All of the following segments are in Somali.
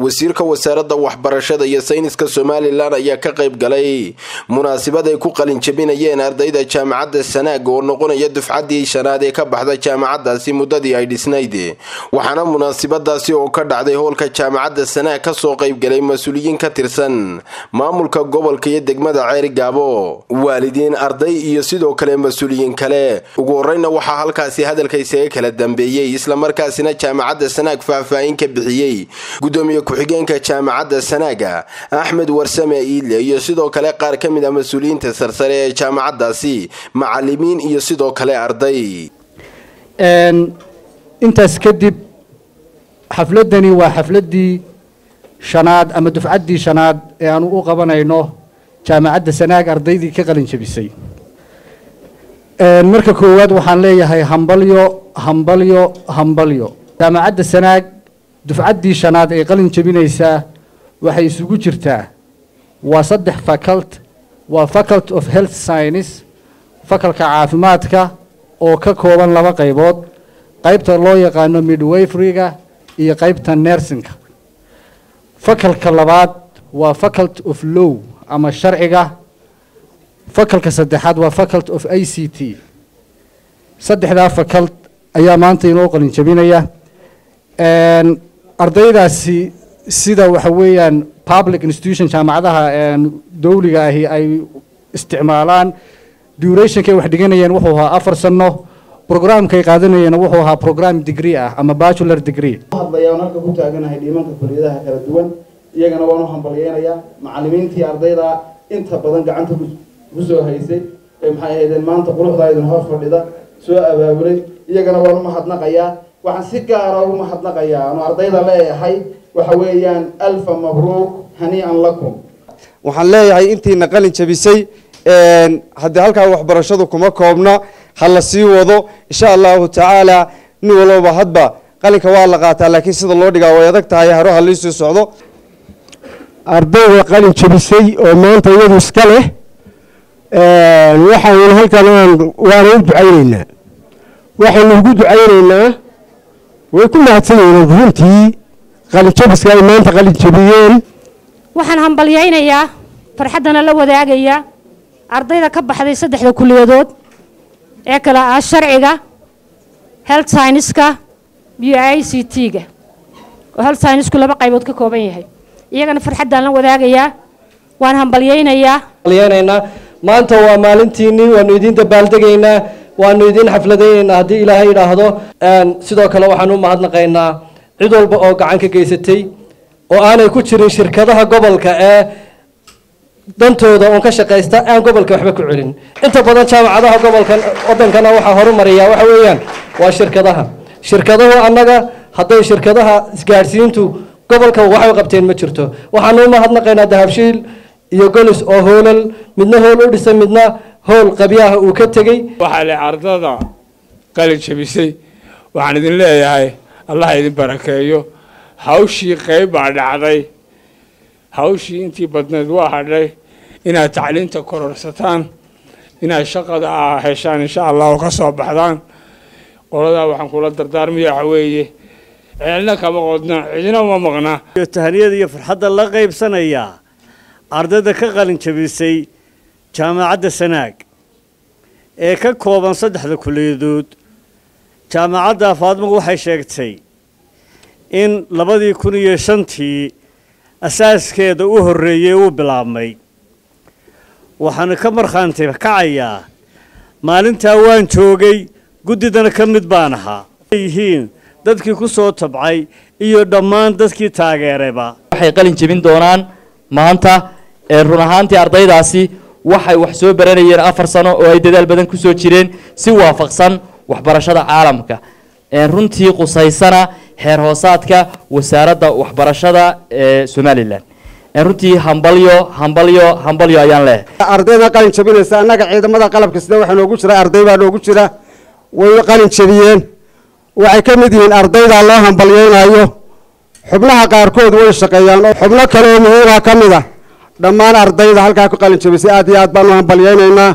wasiirka wasaaradda waxbarashada iyo sayniska somalilan ayaa ka qayb galay munaasabad ay ku qalinjabinayeen ardayda jaamacadda sanaag oo noqonaya dufcaddii shanaad ee ka baxda jaamacaddaasi muddadii ay dhisnayd. Waxaana munaasabadaasi oo ka dhacday howlka jaamacadda sanaag ka soo qaybgalay mas'uuliyiin ka tirsan maamulka gobolka iyo degmada ceeri gaabo. Waalidiin arday iyo sidoo kale mas'uuliyiin kale. Ugu horeyna waxaa halkaasi hadalka isaga kala dambeeyey islamarkaasina jaamacadda sanaag faahfaahin ka bixiyey ku-xigeenka jaamacadda sanaaga axmed warsame iidle iyo sidoo kale qaar ka mid a mas'uuliyiinta sarsare ee jaamacaddaasi macalimiin iyo sidoo kale arday. Intaas kadib xafladdani waa xafladdii shanaad ama dufcaddii shanaad ee aanu u qabanayno jaamacadda sanaag ardaydii ka qalin jabisay marka koowaad waxaan leeyahay hambalyo hambalyo hambalyo. Jaamacadda sanaag dufcaddii shanaad ee qalin jabinaysaa waxay isugu jirtaa. Waa saddex facult waa faculty of health science fakalka caafimaadka oo ka kooban laba qaybood. Qaybta loo yaqaano midwayfriga iyo qaybta nersinka fakalka labaad waa faculty of low ama sharciga. Fakalka saddexaad waa faculty of i c t. Saddexdaa facult ayaa maanta inoo qalin jabinaya ardaydaasi sida waxa weeyaan public institution jaamacadaha dowliga ahi ay isticmaalaan. Durationkay wax dhiganayeen wuxuu ahaa afar sano. Programkay qaadanayeen wuxuu ahaa program degree ah ama bachelor degree. Hadlayaan halka ku taaganahay dhiimanka kuliyadaha kala duwan. Iyagana waan u hambalyeynayaa macalimiintii ardayda inta badan gacanta ku soo haysay ee maxay ahaydeen maanta quruxdaa idin hor fadhida soo abaabulay. Iyagana waan u mahadnaqayaa waxaan si gaara ugu mahadnaqayaa anu ardayda leeyahay. Waxa weeyaan alfa mabruuk hanii'an lakum. Waxaan leeyahay intiina qalin jabisay haddii halkaa waxbarashadu kuma koobna ha la sii wado insha allahu tacaala nin walbaba hadba qalinka waa la qaataa laakiin sida loo dhigaa way adag tahay haro ha liisii socdo. Ardayda qalin jabisay oo maanta iyadu iska leh waxaan halkan waana u ducayneynaa waxaynu ugu ducayneynaa way ku mahadsan yihiin runtii qalinjabiska ay maanta qalin jabiyeen. Waxaan hambalyaynayaa farxaddana la wadaagayaa ardayda ka baxday saddexda kuliyadood ee kale ah sharciga health scienska iyo i c t-ga. Oo health sciensku laba qaybood ka kooban yahay. Iyagana farxaddaan la wadaagayaa waan hambalyaynayaa. Maanta waa maalintiinii waanu idiin dabaaldegaynaa waanu idiin xafladaynaynaa haddii ilaahay idhaahdo sidoo kale waxaan u mahadnaqaynaa cid walba oo gacan ka geysatay oo aanay ku jirin shirkadaha gobolka ee dantooda uun ka shaqaysta aan gobolka waxba ku celin. Inta badan jaamacadaha gobolkan wadankana waxaa horumariyaa waxa weeyaan waa shirkadaha. Shirkadahu annaga hadday shirkadaha isgaadhsiintu gobolka waxay qabteen ma jirto. Waxaanu u mahadnaqaynaa dahabshiil iyo golis oo hoolal midna hool u dhisan midna howl qabyaha uu ka tegey. Waxaa le ardada qalin jabisay waxaan idin leeyahay allah idin barakeeyo. Hawshii qayb baa dhacday. Hawshii intii badneed waa hadhay. Inaad tacliinta kororsataan inaad shaqada a heshaan insha allahu ka soo baxdaan. Qoladaa waxaan kula dardaarmaya waxa weeye. Ceelna kama qodna cidina uma maqnaa tahaniyada iyo farxadda la qaybsanayaa. Ardayda ka qalin jabisay jaamacadda sanaag. Ee ka kooban saddexda kuliyadood jaamacadda faadmo waxay sheegtay in labadii kun iyo shantii asaaskeeda u horreeyey uu bilaabmay. Waxaana ka markhaanti kacayaa maalintaa waan joogay guddidana ka mid baan ahaa. Yihiin dadkii ku soo tabcay iyo dhammaan dadkii taageerayba. Waxay qalin jebin doonaan maanta run ahaantii ardaydaasi waxay wax soo baranayeen afar sano oo ay dadaal badan ku soo jireen si waafaqsan waxbarashada caalamka. Runtii qusaysana xeer hoosaadka wasaaradda waxbarashada ee somalilan runtii hambalyo hambalyo hambalyo ayaan leehay ardayda qalin jabinaysa annaga ciidamada qalabka sida waxaa noogu jira arday baa noogu jira way qalin jabiyeen. Waxay ka mid yihiin ardayda loo hambalyeynayo xubnaha qaarkood way shaqeeyaan xubno kale oo muhiima ka mid a dhammaan ardayda halkaa ku qalin jabisay aad iyo aad baan u hambalyeynaynaa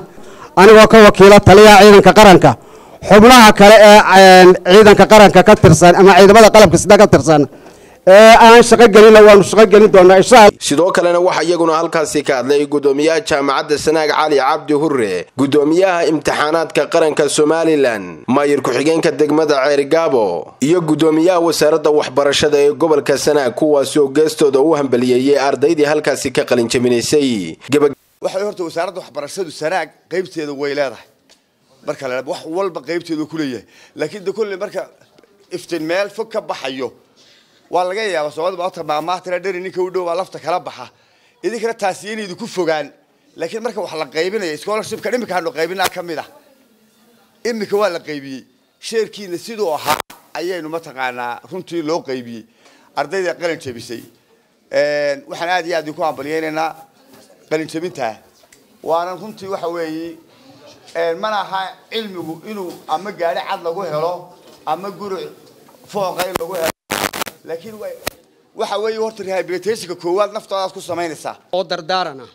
anigoo ka wakiila taliyaha ciidanka qaranka xubnaha kale ee ciidanka qaranka ka tirsan ama ciidamada qalabka sida ka tirsan aan shaqo gelina waanu shaqo gelin doonaa sidoo kalena waxaa iyaguna halkaasi ka hadlay gudoomiyaha jaamacadda sanaag cali cabdi hure gudoomiyaha imtixaanaadka qaranka somalilan maayir ku-xigeenka degmada ceerigaabo iyo gudoomiyaha wasaaradda waxbarashada ee gobolka sanaag kuwaasi oo geestooda u hambaliyeeyey ardaydii halkaasi ka qalin jabinaysay waxay horta wasaaradda waxbarashadu sanaag qaybteeda way leedahay. Marka la wax walba qaybteedu ku leeyahay. Laakiin de kolley marka iftiin meel fog ka baxayo waa laga yaabaa soomaalida baa maamaatira dheri ninka u dhow baa lafta kala baxa. Idinkana taasi inaydu ku fogaan. Laakiin marka wax la qaybinaya scholarshipka imika aanu qaybinaa ka mid ah. Imika waa la qaybiyey. Sheerkiina siduu ahaa ayaynu mataqaanaa runtii loo qaybiyey. Ardayda qalin jabisay. Waxaan aad iyo aad idinku hambalyeynaynaa qalin jabintaa waanan runtii waxa weeye mana aha cilmigu inuu ama gaari cad lagu helo ama guri fooqa in lagu helo laakiin waxa weeye horta rehabilitationka koowaad naftoodaad ku samaynaysaa oo dardaarana.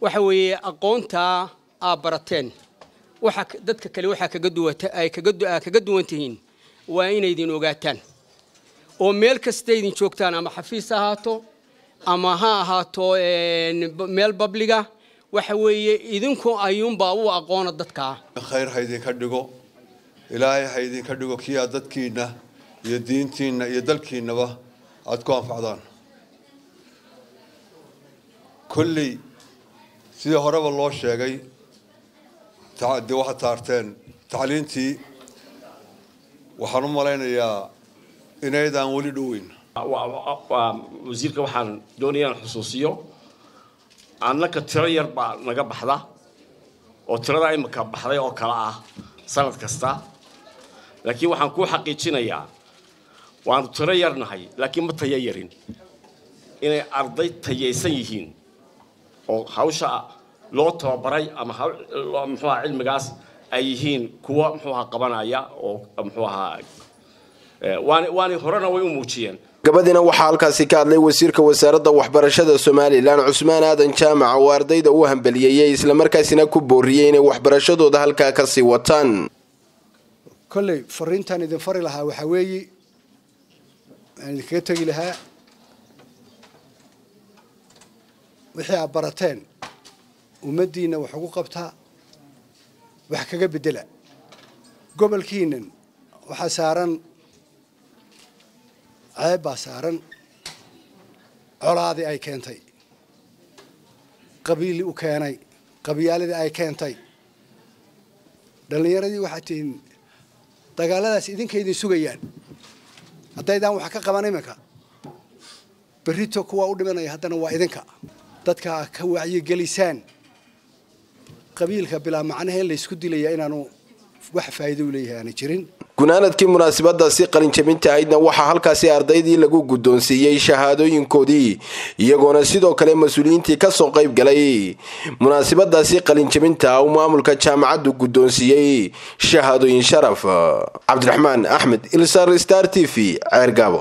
Waxa weeye aqoontaa aad barateen. Waxa dadka kale waxaa kaga duwata ay kaga kaga duwan tihiin waa inaydin ogaataan. Oo meel kasta idin joogtaan ama xafiis ahaato ama ha ahaato meel babliga waxa weeye idinku ayuunbaa u aqoona dadkaa khayr ha idinka dhigo. Ilaahay ha idinka dhigo kii aad dadkiinna iyo diintiinna iyo dalkiinnaba aada ku anfacdaan. Kolley sidii horeba loo sheegay dee waxaad taarteen tacliintii waxaan u malaynayaa inaydaan weli dhoweyn. Wasiirka waxaan doonaya inaan xusuusiyo. Annaka tiro yar baa naga baxda oo tiradaa imika baxday oo kale ah sanad kasta. Laakiin waxaan kuu xaqiijinayaa waanu tiro yar nahay laakiin ma taya yarin. Inay arday tayaysan yihiin oo hawsha loo tababaray ama muxuu ahaa cilmigaas ay yihiin kuwa muxuu ahaa qabanaya oo muxuu ahaa waani waani horena way u muujiyeen. Gabadiina waxaa halkaasi ka hadlay wasiirka wasaaradda waxbarashada somalilan cusmaan aadan jaamac oo ardayda u hambaliyeeyey islamarkaasina ku booriyey inay waxbarashadooda halkaa ka sii wataan. Kolley fariintaan idin fari lahaa waxaa weeye aan idinkaga tegi lahaa wixii aad barateen ummaddiinna wax ugu qabtaa wax kaga beddela. Gobolkiinan waxaa saaran ceeb baa saaran colaadii ay keentay qabiili u keenay qabyaaladii ay keentay. Dhallinyaradii waxaad tihiin dagaaladaas idinka idin sugayaan haddaydaan wax ka qaban iminka berrito kuwaa u dhimanaya haddana waa idinka. Dadka ka wacyigelisaan qabiilka bilaa macnahee laysku dilaya inaanu wax faa'iido u leeyahay aanay jirin gunaanadkii munaasabadaasi qalinjabinta ahaydna waxaa halkaasi ardaydii lagu guddoonsiiyey shahaadooyinkoodii iyagoona sidoo kale mas'uuliyiintii ka soo qayb galay. Munaasabadaasi qalinjabinta uu maamulka jaamacaddu guddoonsiiyey shahaadooyin sharaf. Cabdiraxmaan axmed ilsar star t v ceergaabo